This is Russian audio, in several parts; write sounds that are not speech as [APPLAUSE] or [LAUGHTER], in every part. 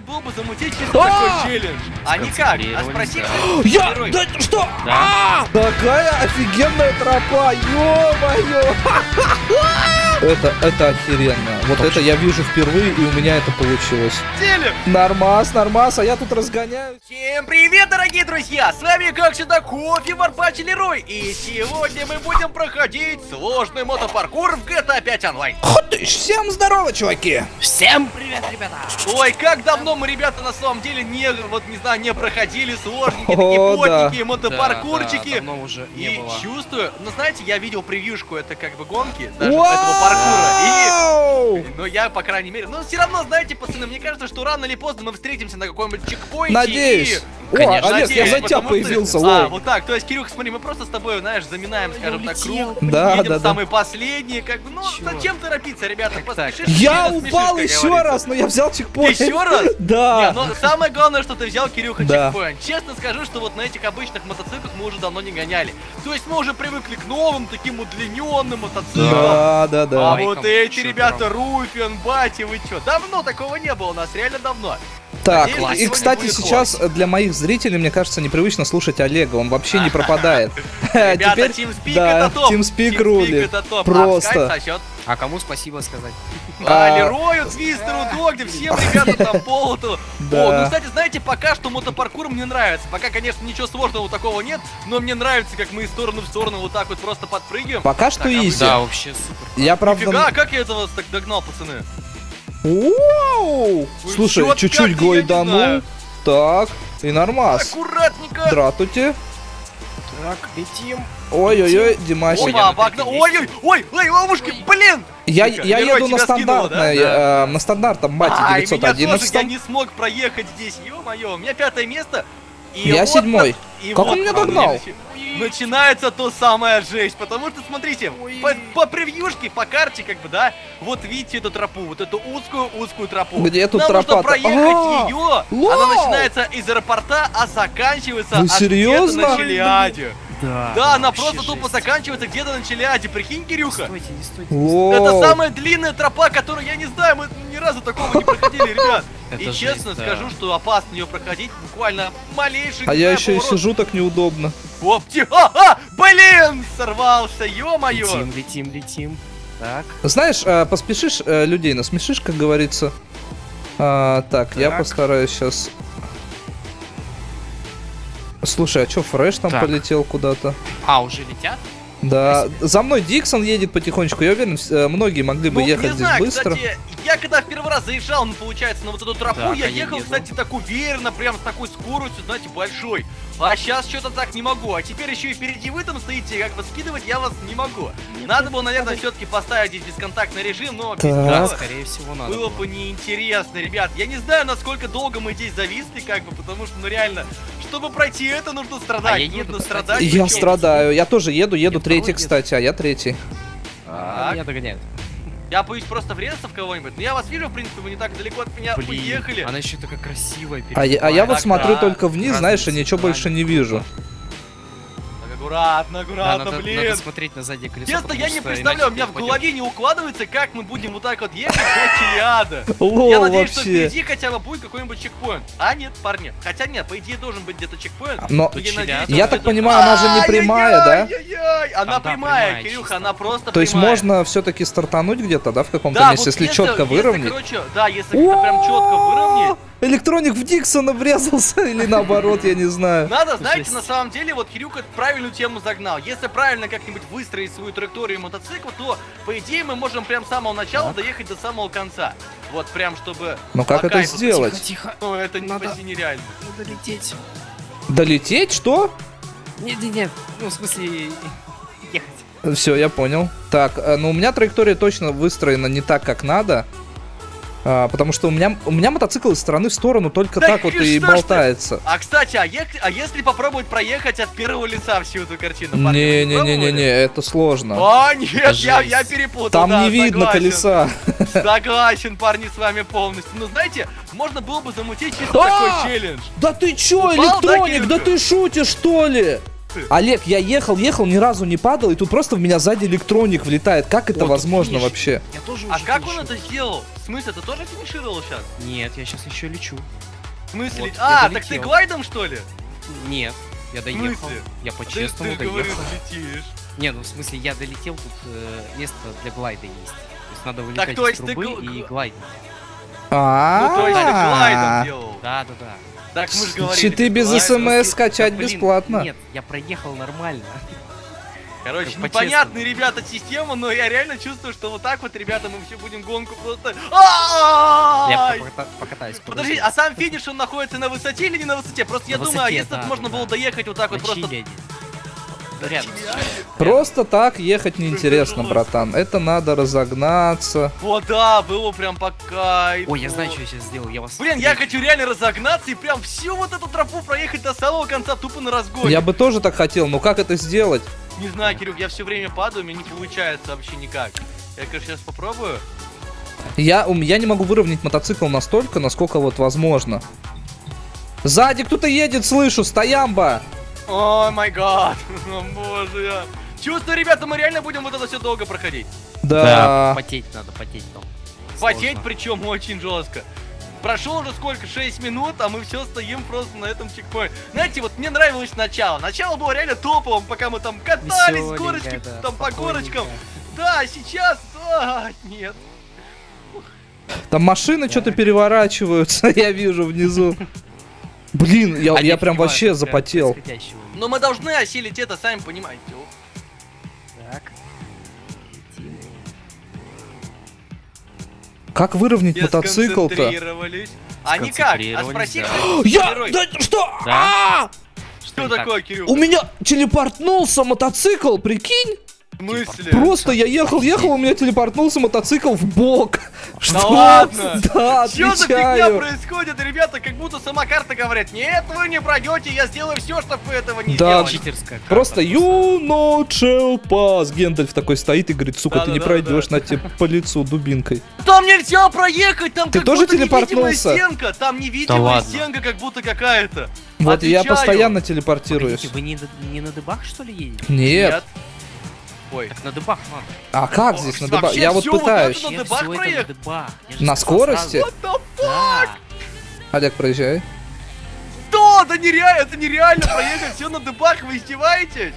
можно было бы замутить чисто такой челлендж. А не как, а спроси, Я, да что? А, Такая офигенная тропа, ё-моё! [LAUGHS] Это, это охеренно. Вот это я вижу впервые, и у меня это получилось. Теле. Нормас, нормас, а я тут разгоняюсь. Всем привет, дорогие друзья! С вами, как всегда, Кофе, Варпач Лерой. И сегодня мы будем проходить сложный мотопаркур в GTA 5 онлайн. Ходыш, всем здорово, чуваки! Всем привет, ребята! Ой, как давно мы, ребята, на самом деле не, вот не знаю, не проходили сложненькие такие О, да. мотопаркурчики. Да, давно уже не И было. чувствую, ну знаете, я видел превьюшку, это как бы гонки, даже этого паркура. И, ну я, по крайней мере, но все равно, знаете, пацаны, мне кажется, что рано или поздно мы встретимся на каком-нибудь чекпоинте. Надеюсь. и- О, Конечно. Олег, я за тебя потому что- появился, А, вот так. То есть, Кирюх, смотри, мы просто с тобой, знаешь, заминаем, скажем так, круг. Да, едем да, да. самые последние, как бы. Ну, Чё? зачем торопиться, ребята? Так, Поспешишь, Я упал еще говорится. раз, но я взял чекпоинт. Еще раз? [LAUGHS] Да. Не, ну самое главное, что ты взял, Кирюха, Да. чекпоинт. Честно скажу, что вот на этих обычных мотоциклах мы уже давно не гоняли. То есть мы уже привыкли к новым, таким удлиненным мотоциклам. Да, да, А да. Ой, вот эти ребята. Руфин, Бати, вы чё? Давно такого не было у нас, реально давно. Так, Надеюсь, и, кстати, сейчас для моих зрителей, мне кажется, непривычно слушать Олега, он вообще не пропадает. [LAUGHS] Ребята, Теперь, TeamSpeak да, это топ. TeamSpeak рулит. Просто. А, кому спасибо сказать? [LAUGHS] А, А. Лерою, Твистеру, Догде, всем ребятам там [LAUGHS] Полоту. Да. О, ну, кстати, знаете, пока что мотопаркур мне нравится. Пока, конечно, ничего сложного такого нет, но мне нравится, как мы из стороны в сторону вот так вот просто подпрыгиваем. Пока что Так, а изи. Да, вообще супер. Я Нифига, правда... а как я этого так догнал, пацаны? Оу! Слушай, чуть-чуть гойданул. Так, и нормас. Аккуратненько. Здравствуйте. Так, летим. Ой-ой-ой, Димасик. Ой, ой, ой, ой, ловушки, блин! Я, я еду на тебя скинуло, стандартной, да? э, на стандартном мате Ай, меня тоже, 911. я не смог проехать здесь, ё-моё, у меня пятое место. И Я вот седьмой. и Как вот он меня на- догнал? начи- Начинается то самая жесть, потому что, смотрите, по, по превьюшке, по карте, как бы, да, вот видите эту тропу, вот эту узкую-узкую тропу. Где тут Нам нужно проехать А, ее, лол! она начинается из аэропорта, а заканчивается Вы серьезно? где-то на Челиаде. Да, Да, она просто тупо жесть. заканчивается где-то на Челиаде, прикинь, Кирюха. Стойте, не стойте. Лол. Это самая длинная тропа, которую я не знаю, мы ни разу такого не проходили, ребят. Это И жесть, честно да. скажу, что опасно ее проходить, буквально малейший. А я еще и сижу так неудобно. Оп, ти- [LAUGHS] а, а, блин, сорвался, ё-моё. Летим, летим, летим. Так. Знаешь, э, поспешишь, э, людей насмешишь, как говорится. А, так, я Так. постараюсь сейчас... Слушай, а чё, Фреш там Так. полетел куда-то? А, уже летят? Да, за мной Диксон едет потихонечку. Я уверен, э, многие могли бы Ну, ехать не здесь знаю, быстро. кстати, я когда в первый раз заезжал, ну, получается, на вот эту тропу, Так, я ехал, еду. кстати, так уверенно, прям с такой скоростью, знаете, большой. А сейчас что-то так не могу. А теперь еще и впереди вы там стоите, как бы скидывать я вас не могу. Надо было, наверное, все-таки поставить здесь бесконтактный режим, но без. Да, скорее всего, надо. было было. бы неинтересно, ребят. Я не знаю, насколько долго мы здесь зависли, как бы, потому что, ну реально, чтобы пройти это, нужно страдать. А я еду, нужно страдать. Я страдаю. Я тоже еду, еду Я третий, кстати, а я третий. А, Так. Меня догоняют. Я боюсь просто врезаться в кого-нибудь. Но я вас вижу, в принципе, вы не так далеко от меня Блин, уехали. она еще такая красивая. А, я- а я вот Так, смотрю да. только вниз, знаешь, и ничего больше не вижу. Так, аккуратно, Да, аккуратно, надо, блин. надо смотреть на заднее колесо. Честно, я не представляю, у меня в голове не укладывается, как мы будем вот так вот ехать до Челиада. Я надеюсь, что впереди хотя бы будет какой-нибудь чекпоинт. А нет, парни. Хотя нет, по идее должен быть где-то чекпоинт. Но я так понимаю, она же не прямая, да? Она прямая, Кирюха, она просто То есть можно все-таки стартануть где-то, да, в каком-то месте, если четко выровнять? короче, да, если прям четко выровнять. Электроник в Диксона врезался [LAUGHS] или наоборот, я не знаю. Надо, знаете, на самом деле, вот Кирюха правильную тему загнал. Если правильно как-нибудь выстроить свою траекторию мотоцикла, то, по идее, мы можем прям с самого начала доехать до самого конца. Вот прям, чтобы... Но как это сделать? Тихо, тихо. Ну, это Надо- почти нереально. Надо лететь. Долететь? Что? Нет, нет, нет. Ну, в смысле, ехать. Все, я понял. Так, э, ну у меня траектория точно выстроена не так, как надо. А, потому что у меня, у меня мотоцикл из стороны в сторону только Да так вот и болтается. А, кстати, а, ек- а если попробовать проехать от первого лица всю эту картину? Не-не-не-не-не, это сложно. О, нет, я, жесть. я перепутал. Там да, не видно согласен. колеса. Согласен, парни, с вами полностью. Ну, знаете, можно было бы замутить чисто А! такой челлендж. Да ты чё, электроник, да ты шутишь, что ли? Ты? Олег, я ехал, ехал, ни разу не падал, и тут просто в меня сзади электроник влетает. Как это О, возможно финиш. вообще? Я тоже А как финишу. он это сделал? В смысле, ты тоже финишировал сейчас? Нет, я сейчас еще лечу. В смысле? Вот, а, так ты глайдом что ли? Нет, я доехал. Я Ты, ты по-честному говоришь, доехал. летишь. Не, ну в смысле, я долетел, тут э, место для глайда есть. То есть надо вылетать то из есть ты трубы гл- и гл- глайдить. Ну, то есть ты глайдом А, делал. Да, да, да. Так мы же говорили. Читы без. СМС скачать бесплатно. Нет, я проехал нормально. Короче, Как непонятная, ребята, система, но я реально чувствую, что вот так вот, ребята, мы все будем гонку просто... Я поката- покатаюсь. Подожди, а сам финиш, он находится на высоте или не на высоте? Просто я думаю, а если бы можно было доехать вот так вот просто... Рядом. Просто так ехать неинтересно, братан. Это надо разогнаться. О, да, было прям по кайфу. Ой, я знаю, что я сейчас сделал. Я вас... Блин, я хочу реально разогнаться и прям всю вот эту тропу проехать до самого конца тупо на разгоне. Я бы тоже так хотел, но как это сделать? Не знаю, Кирюх, я все время падаю, у меня не получается вообще никак. Я, конечно, сейчас попробую. Я, ум- я не могу выровнять мотоцикл настолько, насколько вот возможно. Сзади кто-то едет, слышу, стоямба! О май гад, [LAUGHS] боже я. Чувствую, ребята, мы реально будем вот это все долго проходить. Да. потеть надо, потеть там. Потеть Сложно. причем [LAUGHS] очень жестко. Прошло уже сколько? 6 минут, а мы все стоим просто на этом чекпоинте. Знаете, вот мне нравилось начало. Начало было реально топовым, пока мы там катались с горочки, да, там по горочкам. Да, сейчас, да, нет. Там машины что-то переворачиваются, [LAUGHS] я вижу внизу. Блин, я, я прям вообще запотел. Но мы должны осилить это, сами понимаете. Так. Как выровнять мотоцикл-то? А никак, а спроси, Я... Да что? Да. А! что не так? такое, Кирюх? У меня телепортнулся мотоцикл, прикинь? Смысле? Просто я ехал, ехал, у меня телепортнулся мотоцикл в бок. Что? ладно? [LAUGHS] Да, Что за фигня происходит, ребята? Как будто сама карта говорит, нет, вы не пройдете, я сделаю все, чтобы вы этого не Да, сделали. Читерская карта Просто you know shall pass. Гендальф такой стоит и говорит, сука, ты не Да-да-да-да. пройдешь на тебе по лицу дубинкой. Там нельзя проехать, там Ты как тоже будто невидимая телепортнулся? стенка, там невидимая ладно. стенка, как будто какая-то. Вот я Отвечаю. постоянно телепортируюсь. Погодите, вы не, не на дыбах, что ли, едете? Нет. Ой. Так на дыбах надо. А как О, здесь на дыба? Я вот вот пытаюсь. это- На проехать? на же На скорости? сразу. What the Да. Олег, проезжай. Что? Да нереально, это нереально проехать все на дыбах, вы издеваетесь?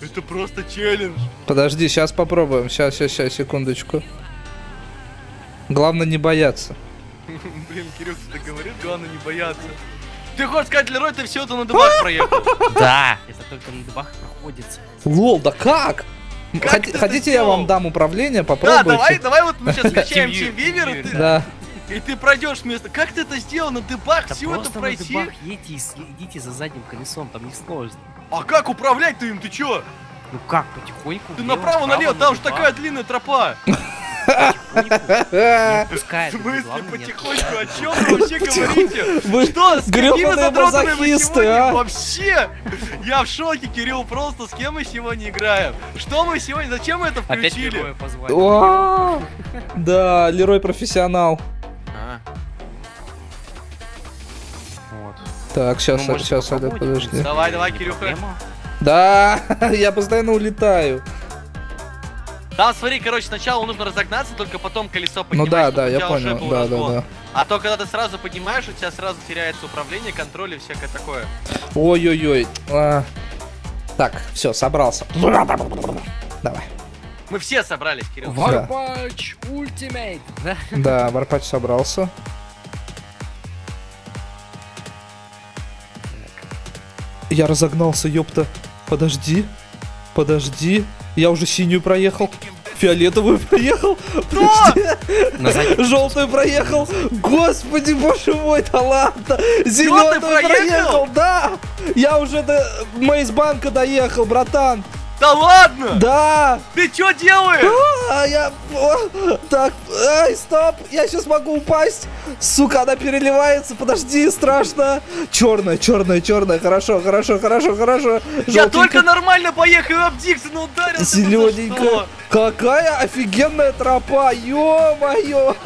Это просто челлендж. Подожди, сейчас попробуем. Сейчас, сейчас, сейчас, секундочку. Главное не бояться. [LAUGHS] Блин, Кирюх что говорит, главное не бояться. Ты хочешь сказать, Лерой, ты все это на дыбах [LAUGHS] проехал? Да, это только на дыбах проходится. Лол, да как? Как Хот- ты Хотите, я вам дам управление? Да, Попробуйте. давай, давай вот мы сейчас скачаем и ты- Да. и ты пройдешь вместо. Как ты это сделал на дыбах? Да Все это просто на пройти? дыбах едьте и за задним колесом, там не сложно. А как управлять ты им? Ты чё? Ну как, потихоньку. Ты влево, направо, вправо, налево, на там же такая длинная тропа. [LAUGHS] не В отпускает, смысле потихоньку? О чем вы вообще говорите? Вы Что, с какими задротами мы мазохисты, сегодня? а? Вообще! Я в шоке, Кирилл, просто с кем мы сегодня играем? Что мы сегодня, зачем мы это включили? Да, Лерой профессионал. А, Вот. Так, сейчас, Ну, сейчас, в подожди. Давай, давай, Кирюха. Да, [LAUGHS] я постоянно улетаю. Там, смотри, короче, сначала нужно разогнаться, только потом колесо Ну поднимать, да, чтобы да, у я понял. Да, да, разгон. да. А то, когда ты сразу поднимаешь, у тебя сразу теряется управление, контроль и всякое такое. Ой-ой-ой. А. Так, все, собрался. Давай. Мы все собрались, Кирилл. Ultimate. Да? Да, Варпач собрался. Я разогнался, ёпта. Подожди. Подожди. Я уже синюю проехал. Фиолетовую проехал. Желтую проехал. Господи, боже мой, ладно. Зеленую проехал? проехал, да. Я уже до Мейсбанка доехал, братан. Да ладно! Да. Ты что делаешь? А, я... Так, ай, стоп, я сейчас могу упасть. Сука, она переливается, подожди, страшно. Черная, черная, черная, хорошо, хорошо, хорошо, хорошо. Я Желтенькая, только нормально поехал, об Диксона ударил. Зелененькая. Какая офигенная тропа, ё-моё.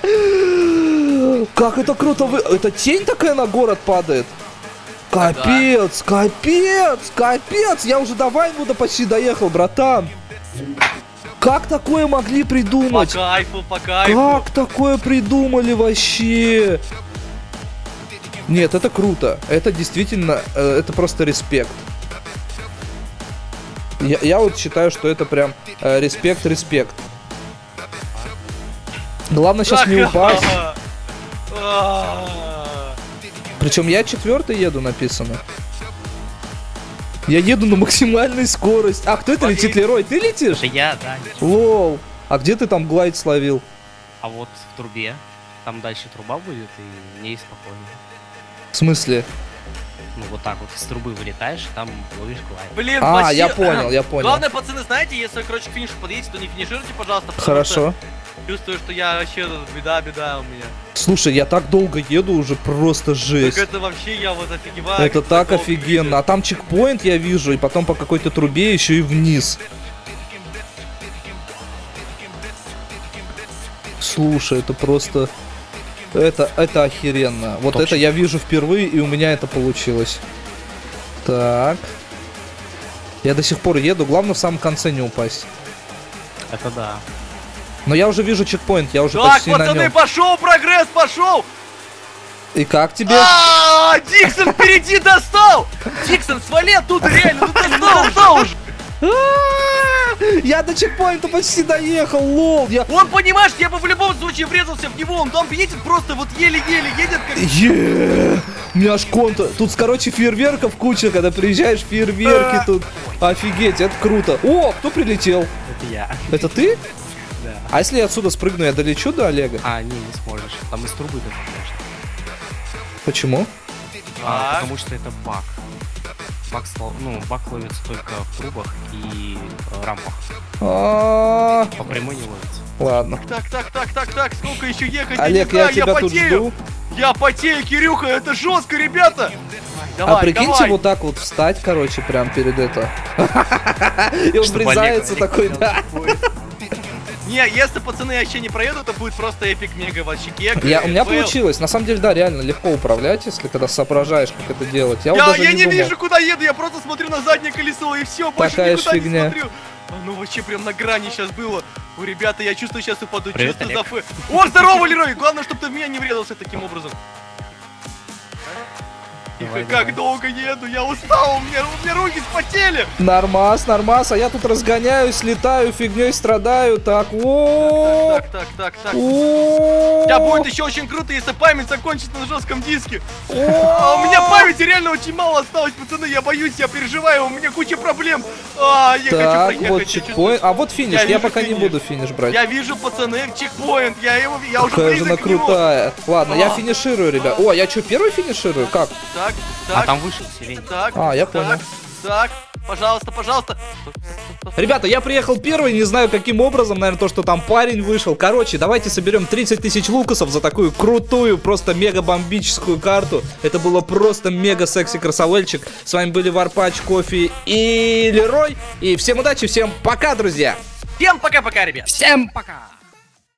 [LAUGHS] Как это круто вы... Это тень такая на город падает? Капец, капец, капец! Я уже до Вайнвуда почти доехал, братан. Как такое могли По придумать? кайфу, по кайфу. Как такое придумали вообще? Нет, это круто. Это действительно, э, это просто респект. Я, я вот считаю, что это прям э, респект, респект. Главное сейчас не упасть. [LAUGHS] Причем я четвертый еду, написано. Я еду на максимальной скорости. А кто это Смотри. летит, Лерой? Ты летишь? Это я, да. Лол. А где ты там глайд словил? А вот в трубе. Там дальше труба будет, и мне и спокойно. В смысле? Ну вот так вот из трубы вылетаешь, и там ловишь глайд. Блин, А, вообще- я понял, я [CLEARS THROAT] понял. Главное, пацаны, знаете, если, короче, к финишу подъедете, то не финишируйте, пожалуйста. потому Хорошо. что Чувствую, что я вообще беда-беда у меня. Слушай, я так долго еду уже, просто жесть. Так это вообще я вот офигеваю. Это так офигенно. едет. А там чекпоинт я вижу, и потом по какой-то трубе еще и вниз. Слушай, это просто... Это, это охеренно. Вот Точно. это я вижу впервые, и у меня это получилось. Так. Я до сих пор еду, главное в самом конце не упасть. Это да. Но я уже вижу чекпоинт, я уже Так, почти на пацаны, нем. пошел прогресс, пошел! И как тебе? А, Диксон впереди достал! Диксон, свали оттуда, реально, ну достал, достал уже! А, Я до чекпоинта почти доехал, лол. Я... Он, понимаешь, я бы в любом случае врезался в него, он там едет просто вот еле-еле едет, как... Е, У меня аж конта. Тут, короче, фейерверков куча, когда приезжаешь, фейерверки тут. Офигеть, это круто. О, кто прилетел? Это я. Это ты? А если я отсюда спрыгну, я долечу до Олега? А, не, не сможешь. Там из трубы можно. Почему? А, потому что это баг. Стал- ну, баг ловится только в трубах и э, рампах. А, По прямой не ловится. Ладно. Так, так, так, так, так, сколько еще ехать? Олег, не я знаю, тебя тут потею. жду. Я потею, Кирюха, это жестко, ребята! Давай, А прикиньте давай. вот так вот встать, короче, прям перед это. [LAUGHS] И он врезается такой, да. Не, если пацаны вообще не проедут, это будет просто эпик мега вообще кек. Я, у меня Фейл. получилось. На самом деле, да, реально легко управлять, если когда соображаешь, как это делать. Я, вот Я, даже я не, не вижу, куда еду, я просто смотрю на заднее колесо и все, больше Такая никуда ж не фигня. смотрю. А, Ну вообще прям на грани сейчас было. У ребята, я чувствую, сейчас упаду, Привет, чувствую Олег. за фэ. О, здорово, Лерой! Главное, чтобы ты в меня не врезался таким образом. Давай, как давай. долго еду, я устал, у меня, у меня руки спотели. Нормас, нормас, а я тут разгоняюсь, летаю, фигней страдаю, так, о Так, так, так, так. Сейчас будет еще очень круто, если память закончится на жестком диске. А у меня памяти реально очень мало осталось, пацаны, я боюсь, я переживаю, у меня куча проблем. А, я хочу Так, проехать. вот я чекпоинт. А вот финиш, Я я, пока не финиш. буду финиш брать. Я вижу, пацаны, чекпоинт, я его, я уже Какая же близок она крутая. Ладно, я А. финиширую, ребят. О, я что, первый финиширую? Как? Так, А так, там вышел сирень. так, А, я так, понял. так, пожалуйста, пожалуйста. Ребята, я приехал первый, не знаю каким образом, наверное, то, что там парень вышел. Короче, давайте соберем 30 тысяч лукасов за такую крутую, просто мега-бомбическую карту. Это было просто мега-секси красавельчик. С вами были Варпач, Кофе и Лерой. И всем удачи, всем пока, друзья! Всем пока-пока, ребят. Всем пока!